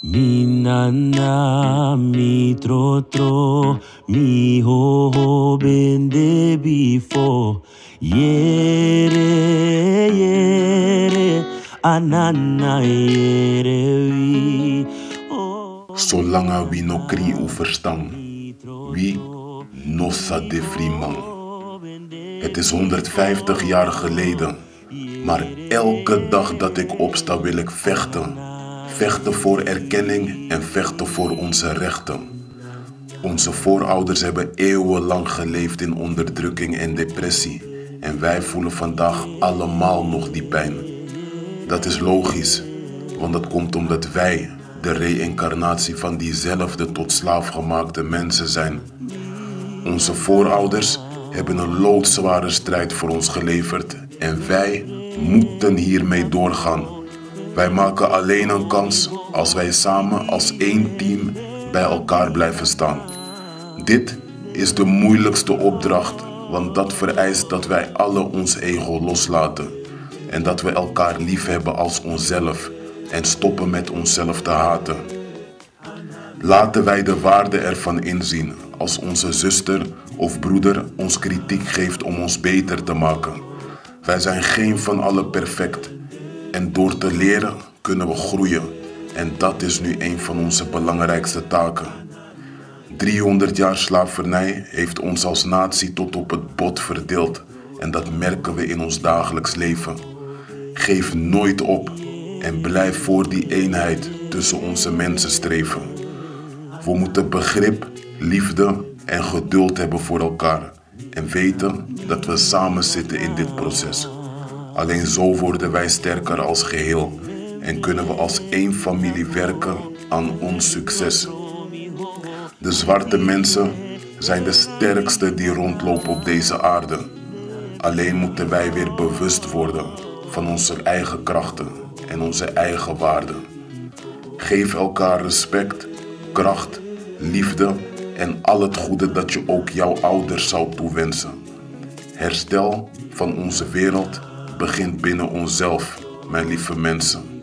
Mi nana, mi tro tro, mi ho ho bende before. Yere, yere, anana yere wi. Zolang we no kri verstaan, wie nossa de friman. Het is 150 jaar geleden, maar elke dag dat ik opsta wil ik vechten. Vechten voor erkenning en vechten voor onze rechten. Onze voorouders hebben eeuwenlang geleefd in onderdrukking en depressie. En wij voelen vandaag allemaal nog die pijn. Dat is logisch, want dat komt omdat wij de reïncarnatie van diezelfde tot slaaf gemaakte mensen zijn. Onze voorouders hebben een loodzware strijd voor ons geleverd en wij moeten hiermee doorgaan. Wij maken alleen een kans als wij samen als één team bij elkaar blijven staan. Dit is de moeilijkste opdracht, want dat vereist dat wij alle ons ego loslaten en dat we elkaar lief hebben als onszelf en stoppen met onszelf te haten. Laten wij de waarde ervan inzien als onze zuster of broeder ons kritiek geeft om ons beter te maken. Wij zijn geen van allen perfect en door te leren kunnen we groeien en dat is nu een van onze belangrijkste taken. 300 jaar slavernij heeft ons als natie tot op het bot verdeeld en dat merken we in ons dagelijks leven. Geef nooit op en blijf voor die eenheid tussen onze mensen streven. We moeten begrip, liefde en geduld hebben voor elkaar en weten dat we samen zitten in dit proces. Alleen zo worden wij sterker als geheel en kunnen we als één familie werken aan ons succes. De zwarte mensen zijn de sterkste die rondlopen op deze aarde. Alleen moeten wij weer bewust worden van onze eigen krachten en onze eigen waarden. Geef elkaar respect, kracht, liefde en al het goede dat je ook jouw ouders zou toewensen. Herstel van onze wereld begint binnen onszelf, mijn lieve mensen.